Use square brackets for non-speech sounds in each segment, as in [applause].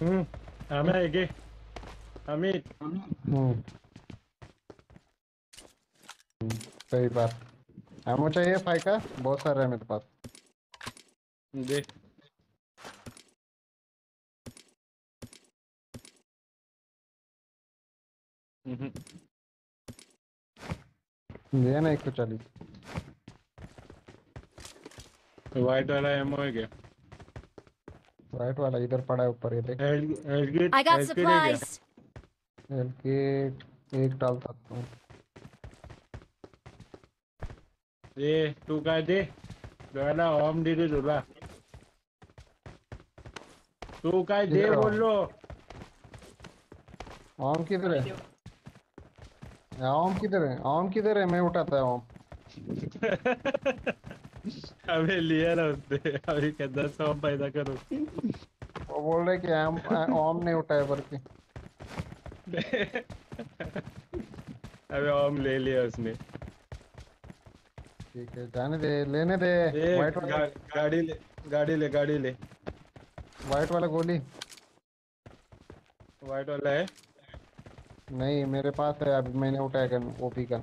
हम्म हमें आएगी अमित हम्म हम्म, सही बात। एमो चाहिए फाई का बहुत सारे है मेरे पास। दे। ना एक सौ चालीस व्हाइट वाला एमओ है क्या? राइट वाला इधर पड़ा है ऊपर ये देख। हेल्थ किट है क्या supplies. एक डाल सकता हूँ ये तू दे। डोळ्याला हॉर्म दिली तुला तू काय दे आओ। बोललो आम किधर है? आम किधर है? आम किधर है? मैं उठाता है। [laughs] [laughs] आम लिया ना उसने। अभी सौ पैदा करो। वो बोल रहे कि आम आम नहीं उठाया करके अबे हॉर्म ले लिया उसने। ठीक है जाने दे लेने दे। व्हाइट गा, वाला। गाड़ी ले गाड़ी ले गाड़ी ले। व्हाइट वाला गोली। व्हाइट वाला है? नहीं मेरे पास है अभी मैंने उठाया गन ओपी गन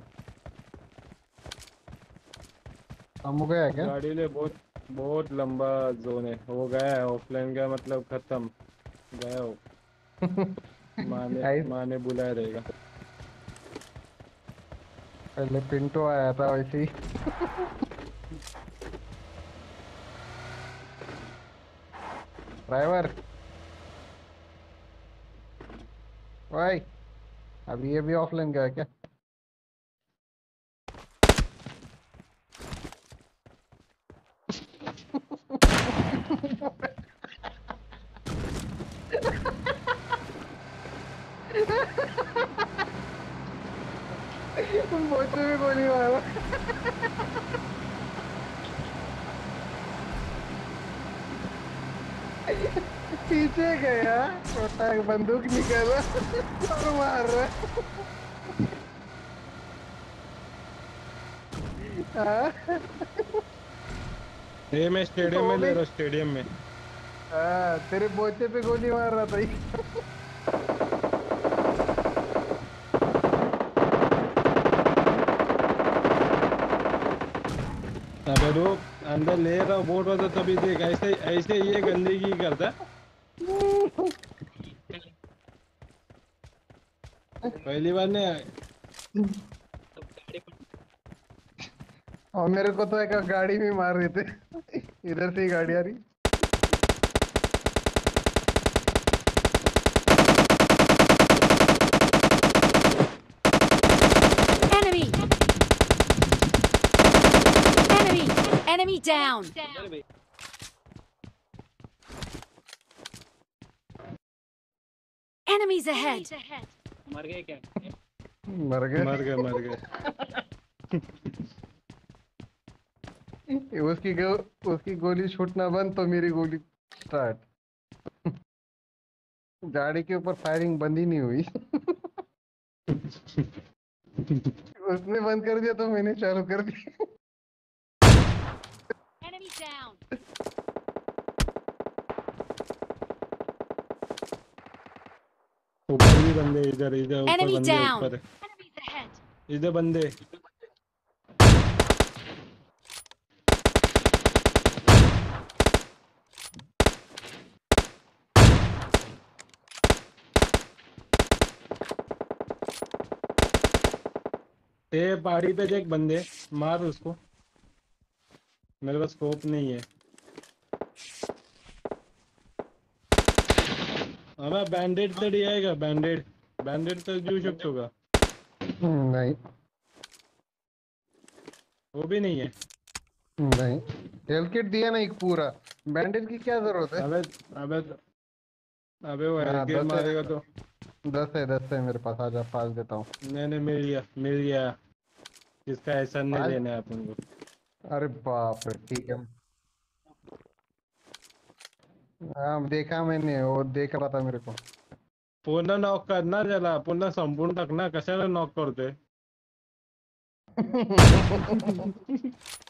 हम गया क्या? गाड़ी ले बहुत बहुत लंबा जोन है। वो गया है ऑफलाइन का मतलब खत्म। गया हो। [laughs] माँ ने आई- माँ ने बुलाया रहेगा। पहले पिंटो आया था वैसे ही। ड्राइवर भाई अभी ये भी ऑफलाइन गया क्या? बोचे भी गोली मारा पीछे गया छोटा बंदूक निकाला और मार रहा हाँ? मैं स्टेडियम में ले रहा स्टेडियम में हाँ, तेरे बोचे पे गोली मार रहा था अबे रुक अंदर ले रहा हूँ बोट वाला तभी देख, ऐसे ऐसे ये गंदगी करता पहली बार नहीं और मेरे को तो एक गाड़ी भी मार रहे थे। इधर से ही गाड़ी आ रही Enemy! Enemy! Enemy down! Enemies ahead! मर गए क्या? मर गए मर गए। मर [laughs] गए उसकी गो, उसकी गोली छूटना बंद तो मेरी गोली स्टार्ट [laughs] गाड़ी के ऊपर फायरिंग बंद ही नहीं हुई। [laughs] उसने बंद कर दिया तो मैंने चालू कर दिया Enemy down! ऊपर भी बंदे इधर इधर ऊपर बंदे ऊपर। इधर बंदे। ए पहाड़ी पे देख बंदे मार उसको। मेरे पास स्कोप नहीं है। हमें बैंडेड तरी आएगा बैंडेड बैंडेड तर देऊ शकतो का नहीं। वो भी नहीं है। नहीं। हेल्थ किट दिया ना एक पूरा। बैंडेज की क्या ज़रूरत है? अबे अबे अबे वो हाँ, हेल्थ दस मारेगा तो। दस है दस है मेरे पास। आजा पास देता हूँ। नहीं नहीं मिल गया मिल गया। इसका ऐसा नहीं लेना है अपन को। अरे बाप रे ठीक है। हाँ देखा मैंने वो देख रहा था मेरे को। पूर्ण नॉक करणार त्याला पूर्ण संपूर्ण ना कशाला नॉक करतोय [laughs] [laughs]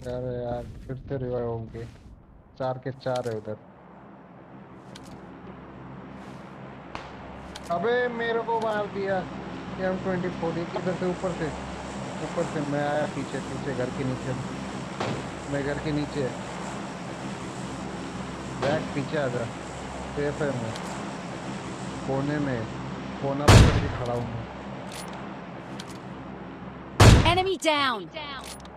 अरे यार फिर से रिवाइव होंगे। चार के चार है उधर। अबे मेरे को मार दिया। एम ट्वेंटी फोर किधर से ऊपर से। ऊपर से मैं आया पीछे पीछे घर के नीचे। मैं घर के नीचे। बैग पीछे आ जा। सेफ़ है मैं। कोने में। कोना पकड़ के खड़ा हूँ मैं। Enemy down. चले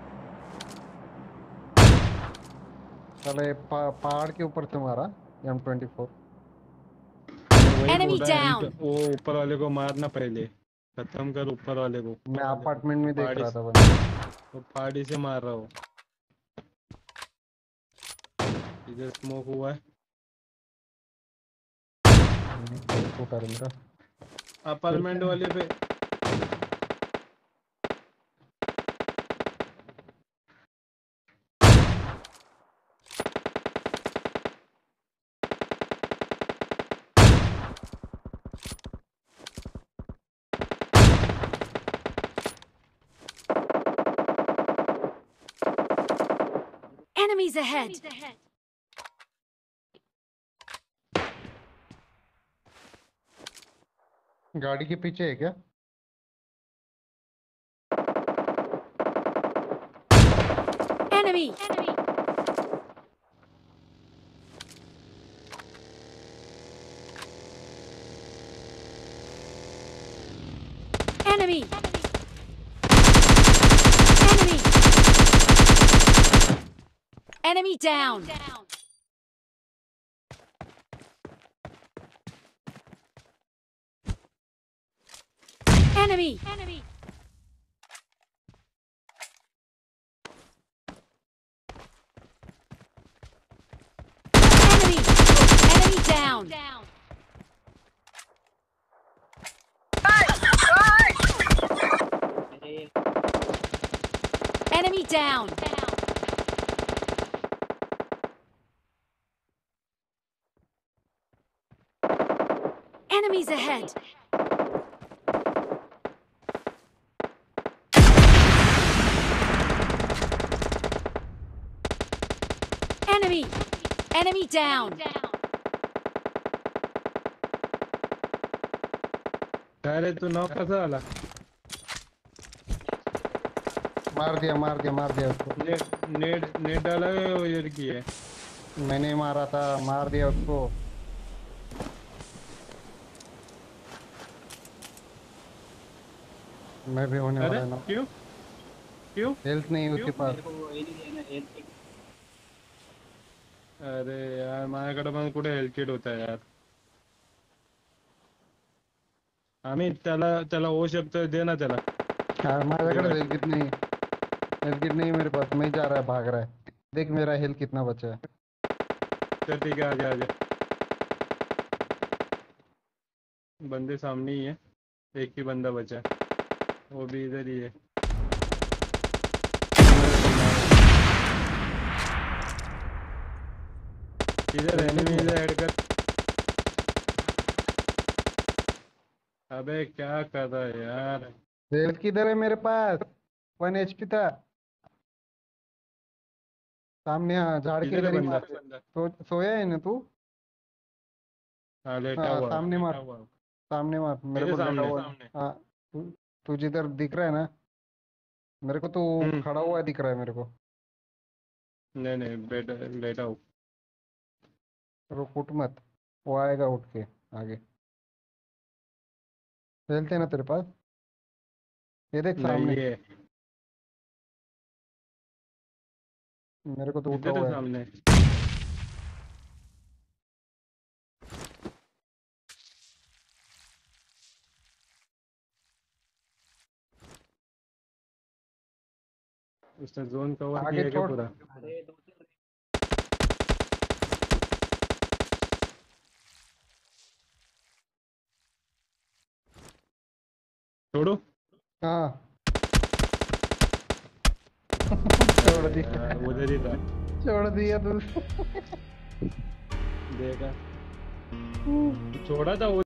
पा, पहाड़ के ऊपर से मारा एम ट्वेंटी फोर वही Enemy बोल रहा है, down. वो ऊपर वाले को मारना पहले खत्म कर ऊपर वाले को। मैं अपार्टमेंट में देख रहा था बंदा। वो पहाड़ी से मार रहा हो। इधर स्मोक हुआ है। अपार्टमेंट वाले पे Enemies ahead. गाड़ी के पीछे है क्या Enemy. Enemy. Enemy. Enemy down. Enemy. Enemy. Enemy. Enemy down. Enemy down. Enemies ahead. Enemy. Enemy down. अरे तू नौ कसा आला मार दिया मार दिया मार दिया उसको नेट नेट नेट डाला है वो इधर की है मैंने मारा था मार दिया उसको मैं भी होने अरे वाला ना। क्यों? क्यों? हेल्थ नहीं है उसके पास। अरे यार माझ्याकडे पण कुठे हेल्थ किट होता यार। आम्ही त्याला त्याला ओ शब्द दे ना त्याला हाँ माझ्याकडे हेल्थ किट नहीं हेल्थ किट नहीं मेरे पास मैं जा रहा है भाग रहा है। देख मेरा हेल्थ कितना बचा है। चल ठीक है आजा आजा बंदे सामने ही है एक ही बंदा बचा है। वो भी इधर ही है। इधर एनिमी इधर ऐड कर। अबे क्या कर रहा है यार? हेल्थ किधर है मेरे पास? वन एचपी था। सामने झाड़ के इधर मार सो, सोया है ना तू? हाँ लेटा हाँ, हुआ। सामने मार। सामने मार। मेरे को सामने हुआ सामने। हाँ तू जिधर दिख रहा है ना मेरे को तो हम्म। खड़ा हुआ दिख रहा है मेरे को। नहीं नहीं बेट लेटा हूँ रुक उठ मत। वो आएगा उठ के आगे। खेलते ना तेरे पास? ये देख सामने। ये। मेरे को तो उठा हुआ है। सामने। उसने जोन कवर किया क्या पूरा? छोड़ो। हाँ। [laughs] छोड़ दिया। उधर ही था। छोड़ दिया तू देखा। छोड़ा था वो